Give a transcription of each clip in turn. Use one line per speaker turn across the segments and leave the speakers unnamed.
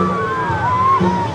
Música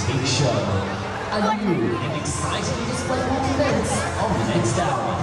Sydney's Show. A new and exciting display of events on the next hour.